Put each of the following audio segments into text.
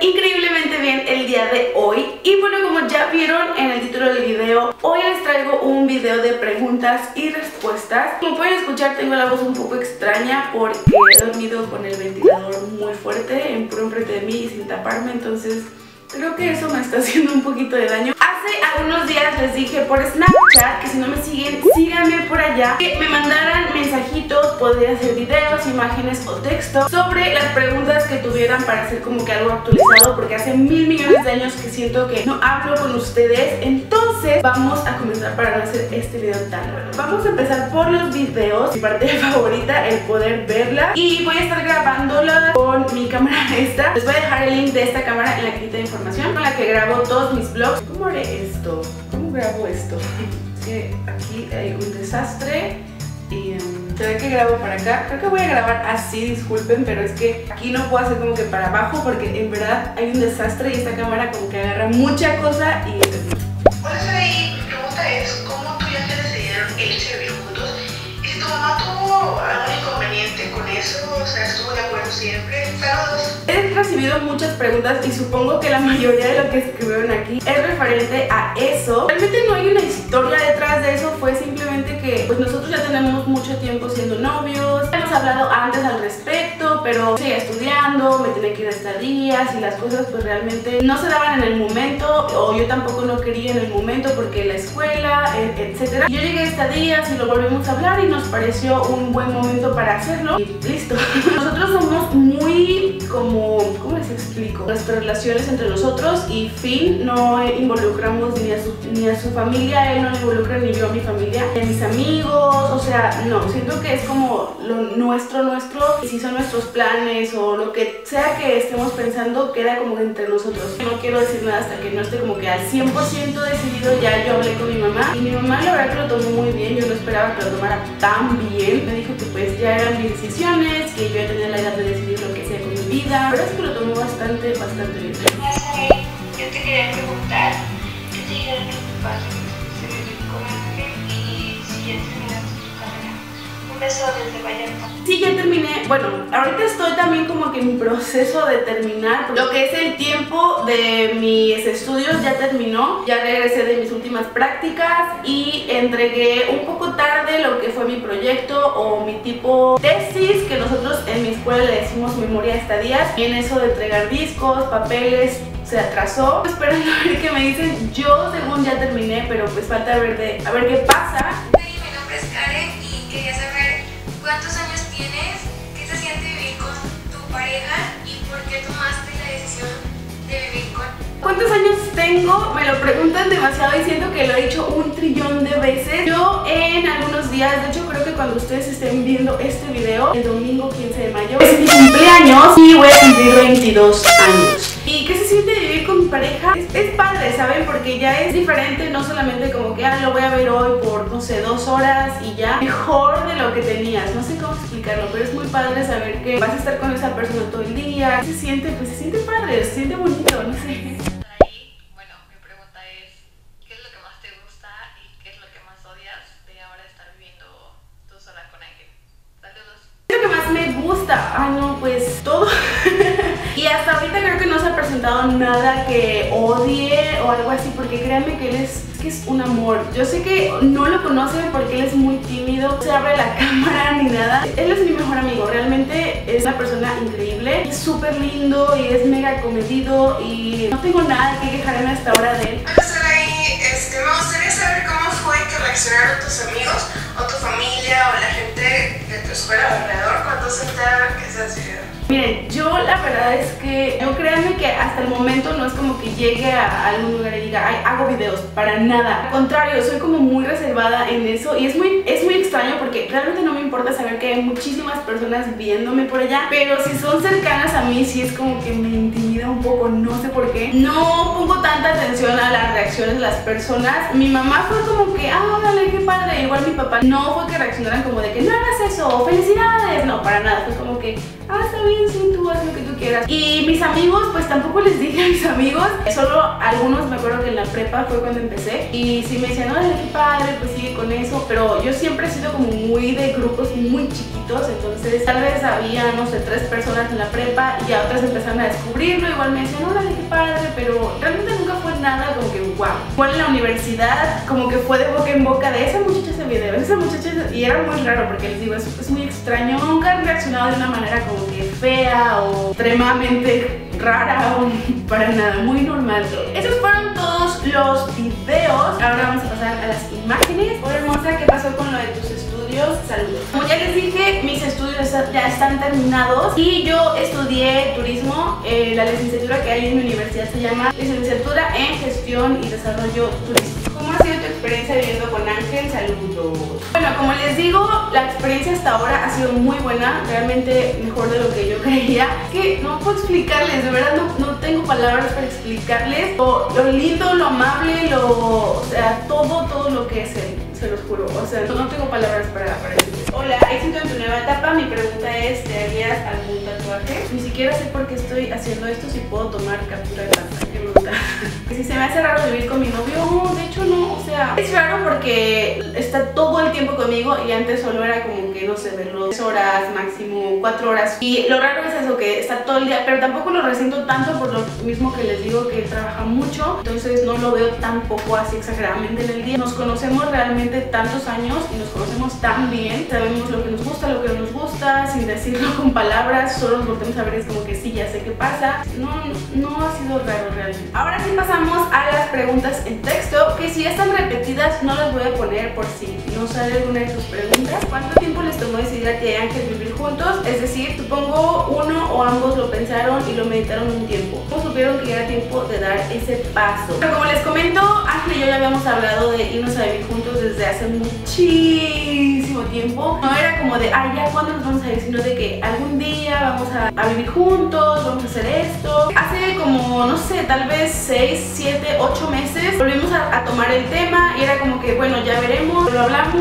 increíblemente bien el día de hoy. Y bueno, como ya vieron en el título del video Hoy les traigo un video de preguntas y respuestas. Como pueden escuchar tengo la voz un poco extraña Porque he dormido con el ventilador muy fuerte En puro enfrente de mí y sin taparme Entonces creo que eso me está haciendo un poquito de daño Hace algunos días les dije por Snapchat que si no me siguen, síganme por allá Que me mandaran mensajitos, podría hacer videos, imágenes o texto Sobre las preguntas que tuvieran para hacer como que algo actualizado Porque hace mil millones de años que siento que no hablo con ustedes. Entonces vamos a comenzar para no hacer este video tan largo Vamos a empezar por los videos. Mi parte favorita, el poder verla. Y voy a estar grabándola con mi cámara esta. Les voy a dejar el link de esta cámara en la cajita de información Con la que grabo todos mis vlogs. ¿Cómo haré esto? ¿Cómo grabo esto? Es que aquí hay un desastre y um, se ve que grabo para acá. Creo que voy a grabar así, disculpen, pero es que aquí no puedo hacer como que para abajo porque en verdad hay un desastre y esta cámara como que agarra mucha cosa y... eso, o sea, estuvo de acuerdo siempre. He recibido muchas preguntas y supongo que la mayoría de lo que escribieron aquí es referente a eso. Realmente no hay una historia detrás de eso, fue simplemente que pues nosotros ya tenemos mucho tiempo siendo novios. Hemos hablado antes pero estudiando, me tenía que ir a estadías y las cosas pues realmente no se daban en el momento o yo tampoco no quería en el momento porque la escuela, e- etc. Yo llegué a estadías y lo volvimos a hablar y nos pareció un buen momento para hacerlo y listo. Nosotros somos muy como, ¿cómo les explico? Nuestras relaciones entre nosotros y fin, no involucramos ni a su, ni a su familia, él no le involucra ni yo a mi familia, ni a mis amigos, o sea, no, siento que es como lo nuestro, nuestro, y si son nuestros planes o lo que sea que estemos pensando, queda como entre nosotros. No quiero decir nada hasta que no esté como que al 100% decidido, ya yo hablé con mi mamá y mi mamá la verdad que lo tomó muy bien, yo no esperaba que lo tomara tan bien, me dijo que pues ya eran mis decisiones, que yo ya tenía la edad de decidir lo que mi vida, pero es que lo tomó bastante, bastante bien. Yo te quería preguntar, ¿qué te dijeron tus papás con Ángel y si ya? Un beso desde Vallarta. Sí, ya terminé. Bueno, ahorita estoy también como que en mi proceso de terminar. Lo que es el tiempo de mis estudios ya terminó. Ya regresé de mis últimas prácticas y entregué un poco tarde lo que fue mi proyecto o mi tipo tesis, que nosotros en mi escuela le decimos memoria de estadías. Y en eso de entregar discos, papeles, se atrasó. Esperando a ver qué me dicen. Yo según ya terminé, pero pues falta ver, de, a ver qué pasa. Cuántos años tienes, qué se siente vivir con tu pareja y por qué tomaste la decisión de vivir con ¿Cuántos años tengo? Me lo preguntan demasiado y siento que lo he dicho un trillón de veces. Yo en algunos días, de hecho creo que cuando ustedes estén viendo este video, el domingo 15 de mayo, es mi cumpleaños y voy a cumplir 22 años. Pareja? Es, es padre, ¿saben? Porque ya es diferente, no solamente como que, ah, lo voy a ver hoy por, no sé, dos horas y ya. Mejor de lo que tenías, no sé cómo explicarlo, pero es muy padre saber que vas a estar con esa persona todo el día. ¿Qué se siente? Pues se siente padre, se siente bonito, no sé. Ay, no, pues presentado nada que odie o algo así, porque créanme que él es, que es un amor. Yo sé que no lo conocen porque él es muy tímido, se abre la cámara ni nada. Él es mi mejor amigo, realmente es una persona increíble, es súper lindo y es mega comedido y no tengo nada que quejarme hasta ahora de él. Miren, yo la verdad es que yo créanme que hasta el momento no es como que llegue a algún lugar y diga, ay, hago videos, para nada. Al contrario, soy como muy reservada en eso y es muy, es muy extraño porque realmente no me importa saber que hay muchísimas personas viéndome por allá, pero si son cercanas a mí sí es como que me intimida un poco, no sé por qué. No pongo tanta atención a las reacciones de las personas. Mi mamá fue como que, ah, órale, qué padre. Igual mi papá no fue que reaccionaran como de que no hagas eso, felicidades. No, para nada, fue como que, ah, está bien, sí, tú haz lo que tú quieras. Y mis amigos, pues tampoco les dije a mis amigos. Solo algunos me acuerdo que en la prepa fue cuando empecé. Y si me decían, órale, qué padre, pues sigue con eso. Pero yo siempre he sido como muy de grupos muy chiquitos. Entonces tal vez había, no sé, tres personas en la prepa y ya otras empezaron a descubrirlo. Igual me decían, órale, qué padre. Pero realmente nunca fue nada como que wow. Fue en la universidad, como que fue de boca en boca de esa muchacha ese video, esa. Y era muy raro porque les digo, es, es muy extraño. Nunca han reaccionado de una manera como que fea o extremadamente rara o para nada, muy normal. Esos fueron todos los videos. Ahora vamos a pasar a las imágenes. Hola hermosa, ¿qué pasó con lo de tus estudios? Saludos. Como ya les dije, mis estudios ya están terminados y yo estudié turismo. La licenciatura que hay en mi universidad se llama Licenciatura en Gestión y Desarrollo Turístico. ¿Cómo ha sido tu experiencia viviendo con Ángel? Saludos. Bueno, como les digo, la experiencia hasta ahora ha sido muy buena, realmente mejor de lo que yo creía. Que no puedo explicarles, de verdad no, no tengo palabras para explicarles lo, lo, lindo, lo amable, lo, o sea, todo, todo lo que es él, se los juro. O sea, no, tengo palabras para, para decirles. Hola, éxito en tu nueva etapa. Mi pregunta es, ¿te harías algún tatuaje? Ni siquiera sé por qué estoy haciendo esto, si puedo tomar captura de pantalla. Si se me hace raro vivir con mi novio, no, de hecho no, o sea, es raro porque está todo el tiempo conmigo y antes solo era como que, no sé, verlo 3 horas, máximo 4 horas. Y lo raro es eso, que está todo el día, pero tampoco lo resiento tanto por lo mismo que les digo que trabaja mucho, entonces no lo veo tampoco así exageradamente en el día. Nos conocemos realmente tantos años y nos conocemos tan bien, sabemos lo que nos gusta, lo que no nos gusta, sin decirlo con palabras, solo nos volvemos a ver es como que sí, ya sé qué pasa. No, no ha sido raro. Ahora sí pasamos a las preguntas en texto, que si están repetidas no las voy a poner por si sale alguna de tus preguntas. ¿Cuánto tiempo les tomó decidir a ti y Ángel vivir juntos? Es decir, supongo uno o ambos lo pensaron y lo meditaron un tiempo. ¿Cómo supieron que era tiempo de dar ese paso? Pero como les comento, Ángel y yo ya habíamos hablado de irnos a vivir juntos desde hace muchísimo tiempo. No era como de, ay, ya cuándo nos vamos a ir, sino de que algún día vamos a, a vivir juntos, vamos a hacer esto. Hace como, no sé, tal vez 6, 7, 8 meses volvimos a, a tomar el tema y era como que, bueno, ya veremos, lo hablamos,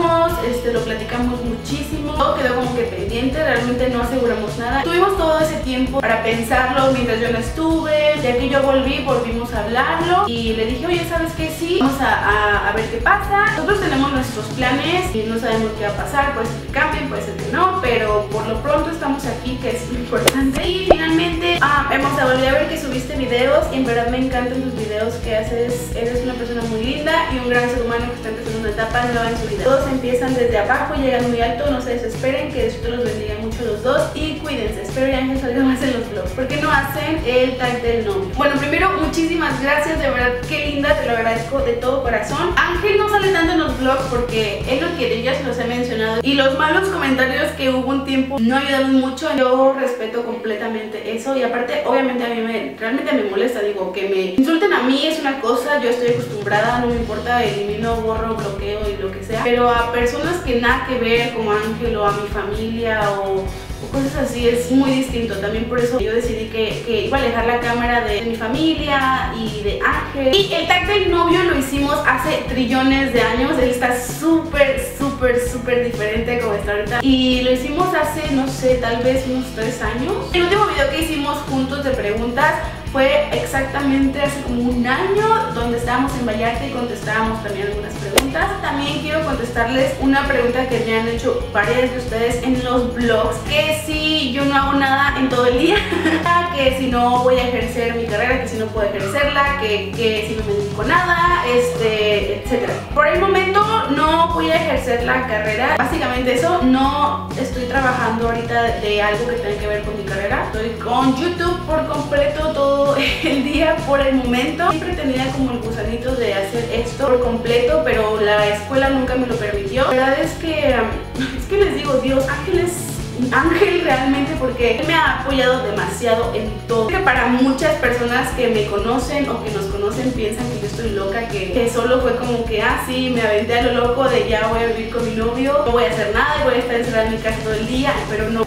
este, lo platicamos muchísimo, todo quedó como que pendiente, realmente no aseguramos nada. Tuvimos todo ese tiempo para pensarlo mientras yo no estuve, ya que yo volví, volvimos a hablarlo y le dije, oye, ¿sabes qué? Sí, vamos a, a, a ver qué pasa. Nosotros tenemos nuestros planes y no sabemos qué va a pasar, puede ser que cambien, puede ser que no, pero por lo pronto estamos aquí, que es importante. Y finalmente, ah, hemos volví a ver que subiste videos y en verdad me encantan tus videos que haces, eres una persona muy linda y un gran ser humano que está empezando una etapa nueva en su vida. Todos empiezan desde abajo llegan muy alto, no se desesperen, que Dios los bendiga mucho los dos y cuídense, espero ya Ángel salga más en los vlogs. ¿Por qué no hacen el tag del nombre? Bueno, primero, muchísimas gracias, de verdad, qué linda, te lo agradezco de todo corazón. Ángel no sale tanto en los vlogs porque él lo quiere, ya se los he mencionado y los malos comentarios que hubo un tiempo no ayudaron mucho, yo respeto completamente eso y aparte, obviamente a mí me, realmente me molesta, digo, que me insulten a mí es una cosa, yo estoy acostumbrada, no me importa, elimino, borro, bloqueo y lo que sea, pero a personas que nada que ver, como Ángel o a mi familia o, o cosas así, es muy distinto, también por eso yo decidí que, que iba a alejar la cámara de mi familia y de Ángel. Y el tag del novio lo hicimos hace trillones de años, él está súper, súper, súper diferente como está ahorita. Y lo hicimos hace, no sé, tal vez unos tres años. El último video que hicimos juntos de preguntas fue exactamente hace como un año donde estábamos en Vallarta y contestábamos también algunas preguntas. También quiero contestarles una pregunta que me han hecho varias de ustedes en los blogs, que si yo no hago nada en todo el día, que si no voy a ejercer mi carrera, que si no puedo ejercerla, que, que si no me dedico nada, este, etc. Por el momento no voy a ejercer la carrera, básicamente eso, no estoy trabajando ahorita de algo que tenga que ver con mi carrera, estoy con YouTube por completo todo el día por el momento. Siempre tenía como el gusanito de hacer esto por completo, pero la escuela nunca me lo permitió. La verdad es que, es que les digo, Dios, Ángel es ángel realmente porque él me ha apoyado demasiado en todo. Que para muchas personas que me conocen o que nos conocen piensan que yo estoy loca, que, que solo fue como que, ah, sí, me aventé a lo loco de ya voy a vivir con mi novio, no voy a hacer nada y voy a estar encerrada en mi casa todo el día, pero no.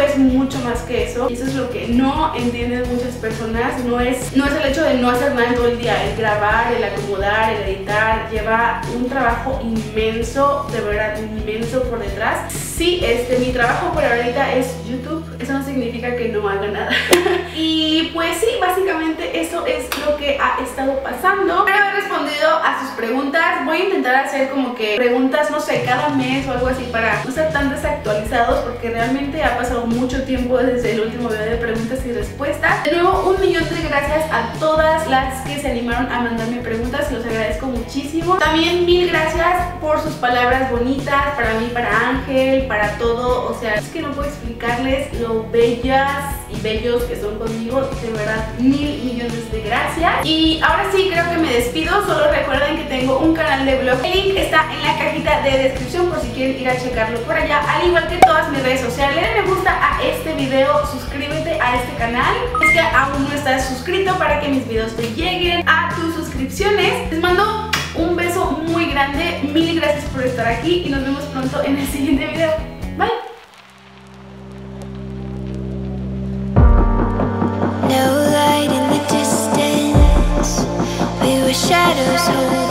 Es mucho más que eso y eso es lo que no entienden muchas personas no es, no es el hecho de no hacer nada todo el día el grabar, el acomodar, el editar lleva un trabajo inmenso de verdad inmenso por detrás sí, este, mi trabajo por ahorita es YouTube eso no significa que no haga nada y pues es lo que ha estado pasando. Espero haber respondido a sus preguntas. Voy a intentar hacer como que preguntas, no sé, cada mes o algo así para no estar tan desactualizados porque realmente ha pasado mucho tiempo desde el último video de preguntas y respuestas. De nuevo, un millón de gracias a todas las que se animaron a mandarme preguntas, los agradezco muchísimo. También mil gracias por sus palabras bonitas para mí, para Ángel, para todo. O sea, es que no puedo explicarles lo bellas bellos que son conmigo. De verdad, mil millones de gracias. Y ahora sí, creo que me despido. Solo recuerden que tengo un canal de blog. El link está en la cajita de descripción por si quieren ir a checarlo por allá. Al igual que todas mis redes sociales. Dale me gusta a este video, suscríbete a este canal. Es que aún no estás suscrito para que mis videos te lleguen a tus suscripciones. Les mando un beso muy grande. Mil gracias por estar aquí y nos vemos pronto en el siguiente video. Bye. shadows. hold